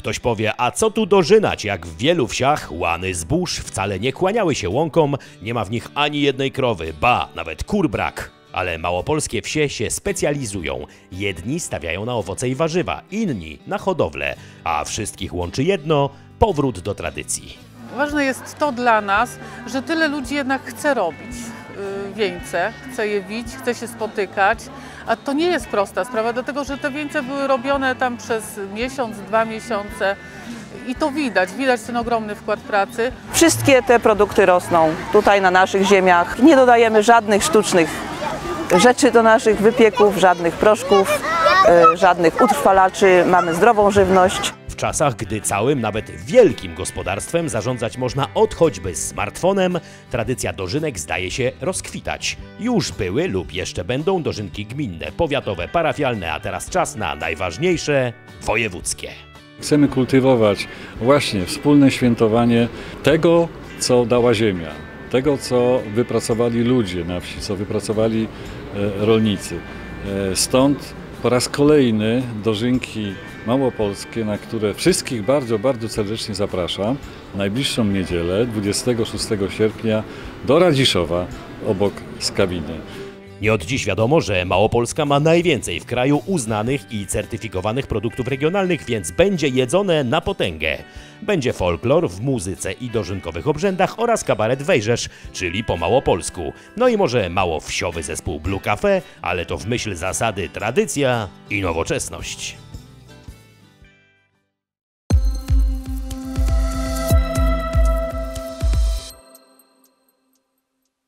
Ktoś powie, a co tu dożynać, jak w wielu wsiach łany zbóż wcale nie kłaniały się łąkom, nie ma w nich ani jednej krowy, ba, nawet kur brak. Ale małopolskie wsie się specjalizują. Jedni stawiają na owoce i warzywa, inni na hodowlę, a wszystkich łączy jedno powrót do tradycji. Ważne jest to dla nas, że tyle ludzi jednak chce robić wieńce, chce je wić, chce się spotykać, a to nie jest prosta sprawa, dlatego że te wieńce były robione tam przez miesiąc, dwa miesiące i to widać, widać ten ogromny wkład pracy. Wszystkie te produkty rosną tutaj na naszych ziemiach. Nie dodajemy żadnych sztucznych rzeczy do naszych wypieków, żadnych proszków, e, żadnych utrwalaczy. Mamy zdrową żywność. Czasach, gdy całym, nawet wielkim gospodarstwem zarządzać można od choćby smartfonem, tradycja dożynek zdaje się rozkwitać. Już były lub jeszcze będą dożynki gminne, powiatowe, parafialne, a teraz czas na najważniejsze wojewódzkie. Chcemy kultywować właśnie wspólne świętowanie tego, co dała ziemia, tego, co wypracowali ludzie na wsi, co wypracowali e, rolnicy. E, Stąd po raz kolejny dożynki małopolskie, na które wszystkich bardzo, bardzo serdecznie zapraszam w najbliższą niedzielę, 26 sierpnia do Radziszowa obok Skawiny. Nie od dziś wiadomo, że Małopolska ma najwięcej w kraju uznanych i certyfikowanych produktów regionalnych, więc będzie jedzone na potęgę. Będzie folklor w muzyce i dożynkowych obrzędach oraz kabaret wejrzesz, czyli po małopolsku. No i może mało wsiowy zespół Blue Cafe, ale to w myśl zasady tradycja i nowoczesność.